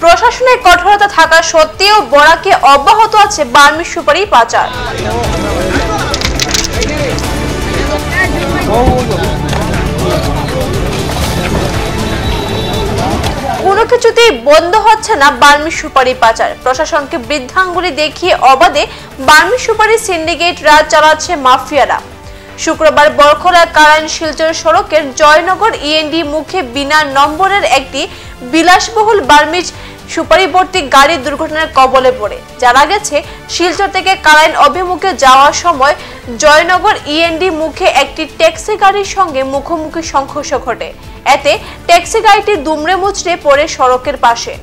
প্রশাসনের কঠোরতা থাকা সত্ত্বেও বরাকে অব্যাহত আছে বার্মি সুপারি পাচার। কোনো কিছুতেই বন্ধ হচ্ছে না বার্মি সুপারি পাচার। প্রশাসনকে বৃদ্ধাঙ্গুলি দেখিয়ে অবাধে বার্মি সুপারি সিন্ডিকেট রাজ চালাচ্ছে মাফিয়ারা। শুক্রবার বরখলা কারায়ণ শিলচর সড়কের জয়নগর ইএনডি মুখে বিনা নম্বরের একটি বিলাসবহুল বার্মিজ সুপারিবর্তী গাড়ি দুর্ঘটনার কবলে পড়ে। জানা গেছে, শিলচর থেকে কারাইন অভিমুখে যাওয়ার সময় জয়নগর ইএনডি মুখে একটি ট্যাক্সি গাড়ির সঙ্গে মুখোমুখি সংঘর্ষ ঘটে। এতে ট্যাক্সি গাড়িটি দুমড়ে মুচড়ে পড়ে সড়কের পাশে।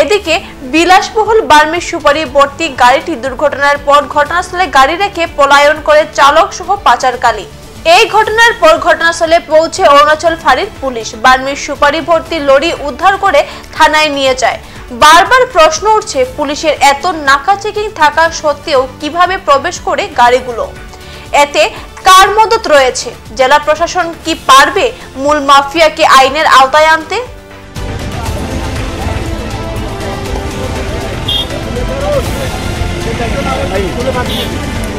এদিকে বিলাসবহুল বার্মির সুপারিবর্তী গাড়িটি দুর্ঘটনার পর ঘটনাস্থলে গাড়ি রেখে পলায়ন করে চালক সহ পাচারকারী। এই ঘটনার পর ঘটনাস্থলে পৌঁছে অরুণাচল ফাঁড়ির পুলিশ। বার্মির সুপারি ভর্তি লরি উদ্ধার করে থানায় নিয়ে যায়। বারবার প্রশ্ন উঠছে, পুলিশের এত নাকা চেকিং থাকা সত্ত্বেও কীভাবে প্রবেশ করে গাড়িগুলো? এতে কার মদত রয়েছে? জেলা প্রশাসন কি পারবে মূল মাফিয়াকে আইনের আওতায় আনতে?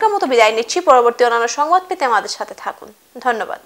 এখনকার মতো বিদায় নিচ্ছি। পরবর্তী অন্যান্য সংবাদ পেতে আমাদের সাথে থাকুন। ধন্যবাদ।